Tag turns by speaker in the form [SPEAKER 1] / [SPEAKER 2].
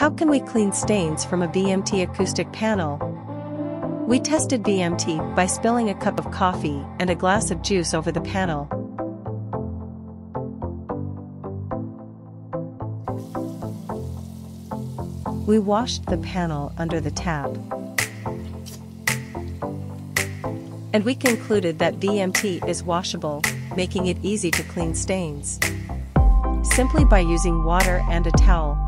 [SPEAKER 1] How can we clean stains from a VMT acoustic panel? We tested VMT by spilling a cup of coffee and a glass of juice over the panel. We washed the panel under the tap. And we concluded that VMT is washable, making it easy to clean stains. Simply by using water and a towel,